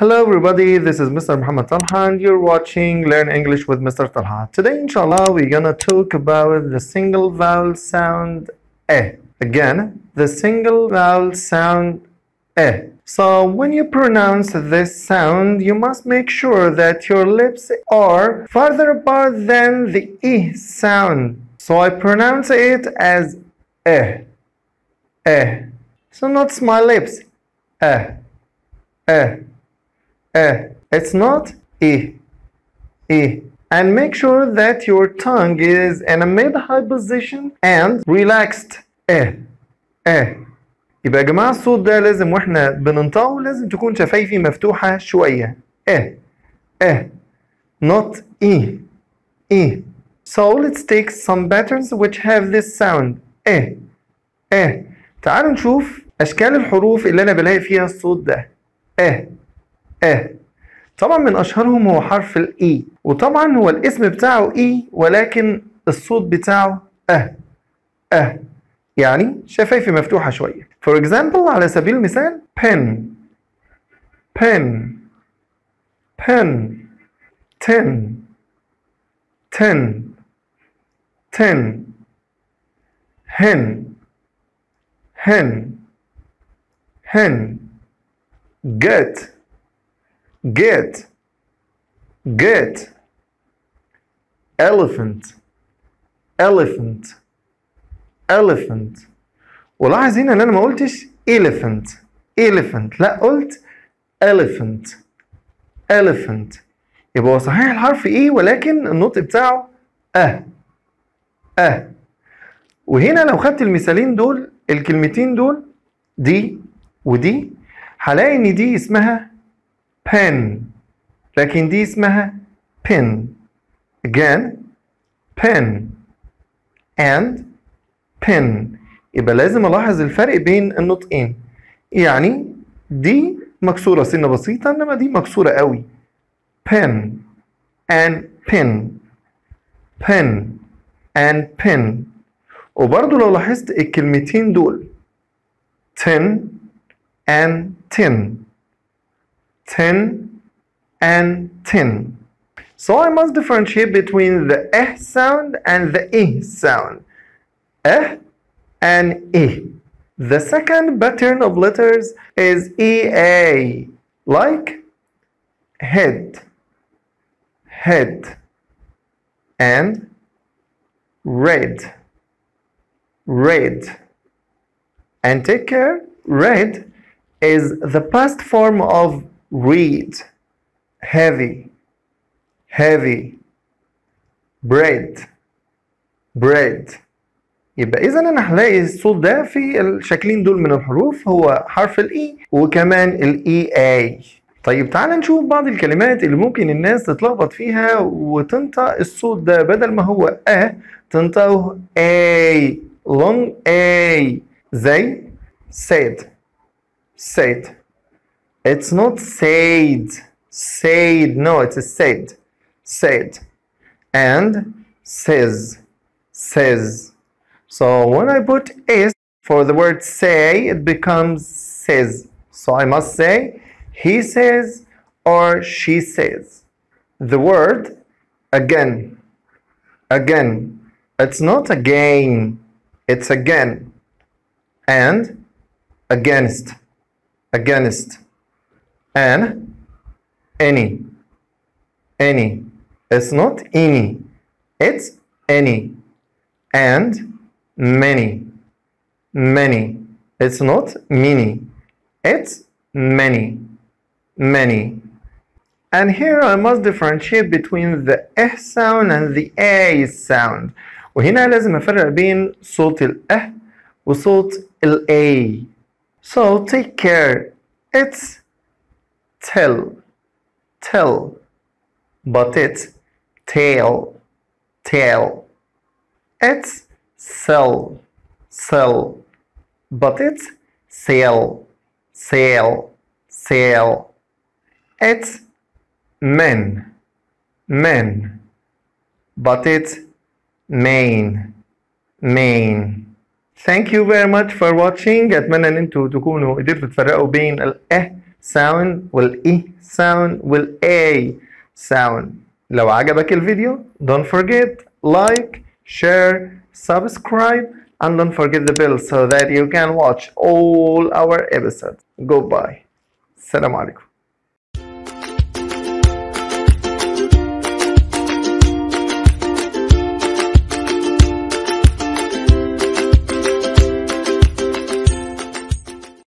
Hello everybody, this is Mr. Muhammad Talha and you're watching Learn English with Mr. Talha. Today inshallah we're gonna talk about the single vowel sound eh. Again, the single vowel sound eh. So when you pronounce this sound, you must make sure that your lips are farther apart than the e sound. So I pronounce it as eh, eh. So not my lips, eh, eh Eh, it's not E. E. And make sure that your tongue is in a mid-high position and relaxed. Eh. Eh. يبقى يا جماعة الصوت ده لازم واحنا بننطقه لازم تكون شفايفي مفتوحة شوية. Eh. Eh. Not E. E. So let's take some patterns which have this sound. Eh. Eh. تعالوا نشوف أشكال الحروف اللي أنا بلاقي فيها الصوت ده. Eh. آه. طبعا من أشهرهم هو حرف الاي وطبعا هو الاسم بتاعه اي ولكن الصوت بتاعه أه. أه. يعني شفايفي مفتوحة شوية. For example على سبيل المثال pen. pen. pen. ten. ten. ten. hen. hen. hen. get. Get get elephant elephant elephant. ولاحظ هنا ان أنا ما قلتش elephant elephant. لا قلت elephant elephant. يبقى هو صحيح الحرف إيه ولكن النطق بتاعه آه آه وهنا لو خدت المثالين دول الكلمتين دول دي ودي هلاقي إن دي اسمها pen. لكن دي اسمها pin again pen. And pin يبقى لازم ألاحظ الفرق بين النطقين. يعني دي مكسورة سنة بسيطة إنما دي مكسورة قوي. Pen and pin pen and pin وبرضو لو لاحظت الكلمتين دول. Ten and tin 10 and 10. So I must differentiate between the eh sound and the e sound. Eh and e. The second pattern of letters is ea, like head, head, and red, red. And take care, red is the past form of read heavy heavy bread bread. يبقى اذا أنا هلاقي الصوت ده في الشكلين دول من الحروف هو حرف الاي وكمان الاي اي طيب تعال نشوف بعض الكلمات اللي ممكن الناس تتلخبط فيها وتنطق الصوت ده. بدل ما هو ا تنطقه اي long a. زي said said. It's not said. Said. No, it's a said. Said. And says. Says. So when I put is for the word say, it becomes says. So I must say he says or she says. The word again. Again. It's not again. It's again. And against. Against and any any it's not any it's any and many many it's not many it's many many and here I must differentiate between the eh sound and the a sound وهنا لازم أفرق بين صوت ال eh وصوت ال a so take care it's tell, tell, but it's tail, tail. It's sell, sell, but it's sell, sell, sell. It's men, men, but it's main, main. Thank you very much for watching. أتمنى إن أنتوا تكونوا قدرتوا تفرقوا بين ال sound والإي sound والA sound لو عجبك الفيديو don't forget like share subscribe and don't forget the bell so that you can watch all our episodes goodbye السلام عليكم